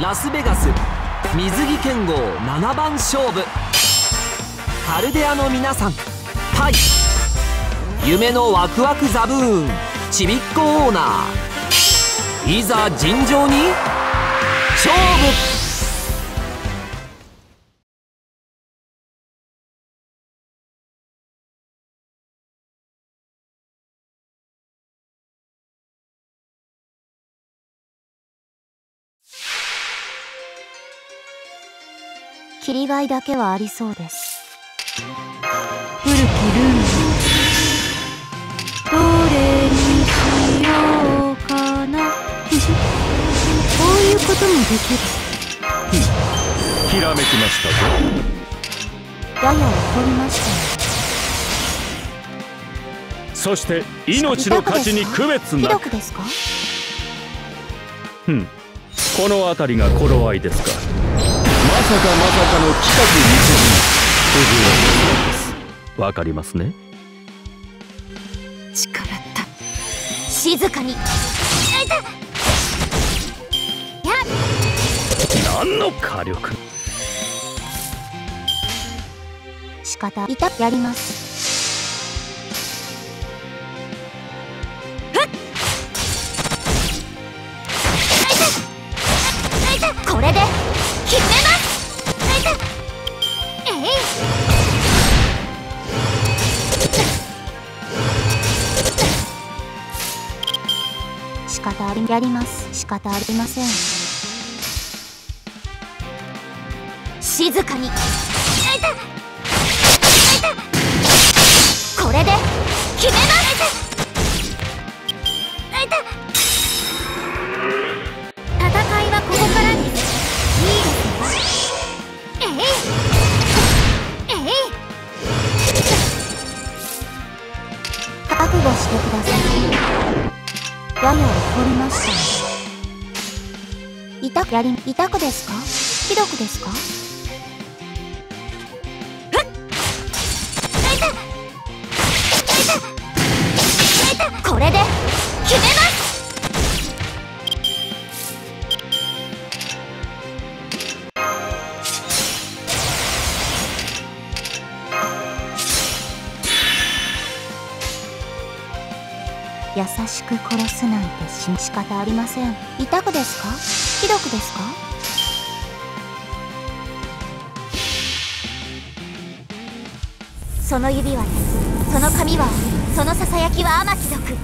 ラスベガス水着剣豪7番勝負。カルデアの皆さんパイ。夢のワクワクザブーン。ちびっこオーナー。いざ尋常に勝負。切りがいだけはありそうです。古きルール。どれにしようかな。こういうこともできる。ひらめきましたぞやや怒りましたねそして命の価値に区別なくですか？ふん。この辺りが頃合いですか？まさかまさかの企画日時不ですわかりますね。力った。静かに。や何の火力。仕方。いたやります。これで決めま仕方ありやります。仕方ありません。静かに。これで決めます戦いはここからです。いいですえい。えい。覚悟してください我を怒りました。痛くやり痛くですか？ひどくですか？優しく殺すなんて死に方ありません。痛くですか？ひどくですか？その指は鉄その髪はそのささやきは天貴族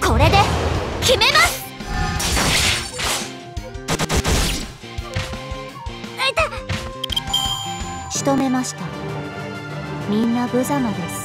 これで決めます。仕留めました。みんな無様です。